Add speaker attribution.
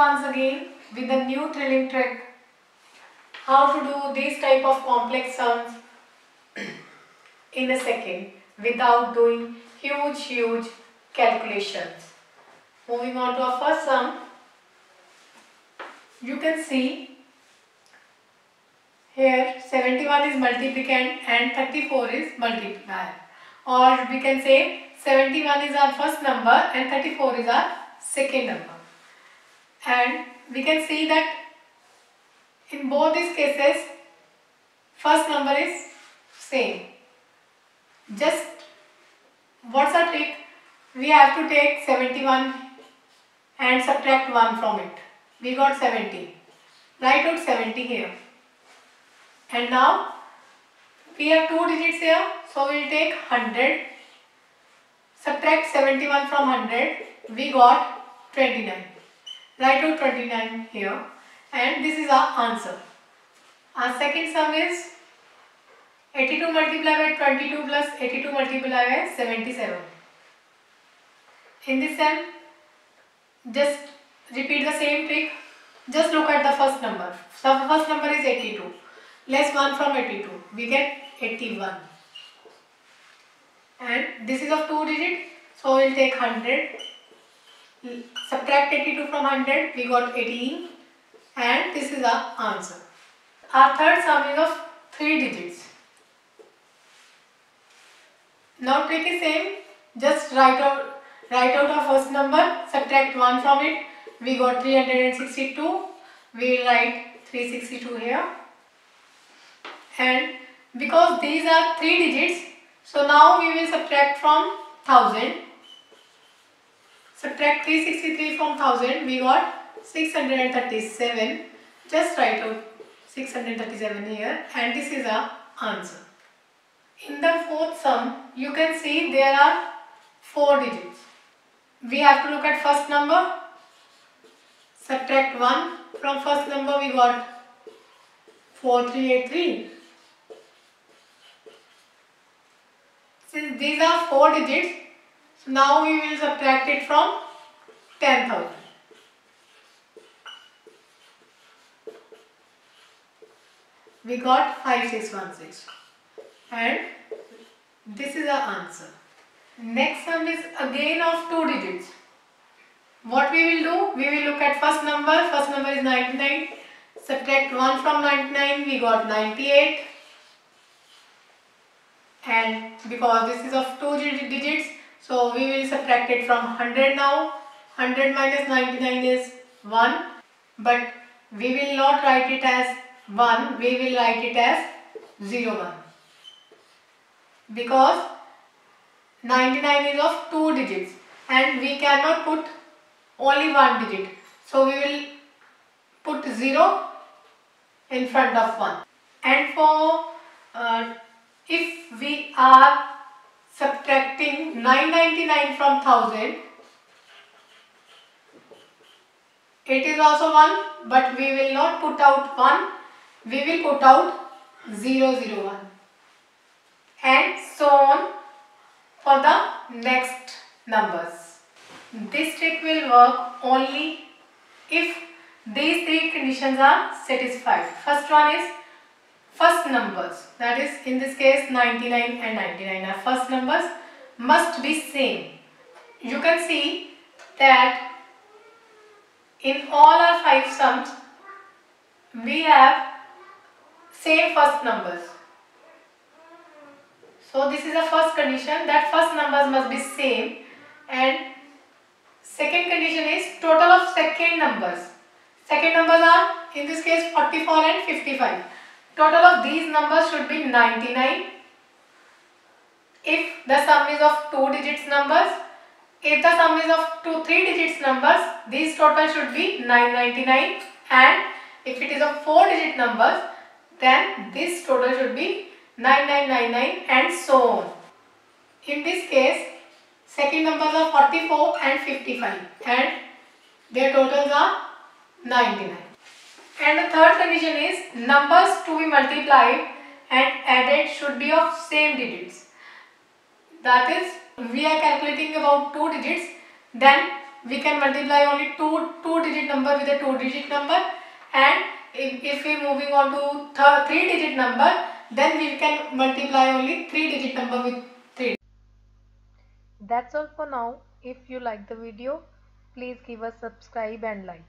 Speaker 1: once again with a new thrilling trick. How to do these type of complex sums in a second without doing huge huge calculations. Moving on to our first sum. You can see here 71 is multiplicand and 34 is multiplier or we can say 71 is our first number and 34 is our second number and we can see that in both these cases first number is same. Just what's our trick. We have to take 71 and subtract 1 from it. We got 70 write out 70 here. And now we have two digits here. So we will take 100 subtract 71 from 100 we got 29 write out 29 here. And this is our answer. Our second sum is 82 multiplied by 22 plus 82 multiplied by 77 in this sum just repeat the same trick. Just look at the first number. So the first number is 82 less 1 from 82 we get 81 and this is of 2 digit so we'll take 100 subtract 82 from 100 we got 18 and this is our answer. Our third sum is of 3 digits. Now is same. Just write out write out our first number subtract 1 from it. We got 362 we will write 362 here. And because these are 3 digits so now we will subtract from 1000 subtract 363 from 1000 we got 637 just write out 637 here and this is our answer. In the fourth sum you can see there are 4 digits. We have to look at first number. Subtract 1 from first number we got 4383 Since these are 4 digits, so now we will subtract it from 10,000. We got 5616 and this is our answer. Next sum is again of 2 digits. What we will do? We will look at first number. First number is 99. Subtract 1 from 99. We got 98 and because this is of 2 digits so we will subtract it from 100 now. 100 minus 99 is 1 but we will not write it as 1 we will write it as 0 1 because 99 is of 2 digits and we cannot put only one digit. So we will put 0 in front of 1 and for uh, if we are subtracting 999 from 1000 it is also 1 but we will not put out 1 we will put out 001 and so on for the next numbers. This trick will work only if these three conditions are satisfied. First one is first numbers that is in this case 99 and 99 are first numbers must be same. You can see that in all our five sums we have same first numbers. So this is the first condition that first numbers must be same. And second condition is total of second numbers. Second numbers are in this case 44 and 55 Total of these numbers should be 99 if the sum is of 2 digits numbers. If the sum is of 2 3 digits numbers, these total should be 999 and if it is of 4 digit numbers, then this total should be 9999 and so on. In this case, second numbers are 44 and 55 and their totals are 99. And the third condition is numbers to be multiplied and added should be of same digits. That is, we are calculating about 2 digits, then we can multiply only two two digit number with a two digit number and if, if we moving on to th three digit number then we can multiply only three digit number with 3.
Speaker 2: That's all for now. If you like the video, please give us subscribe and like.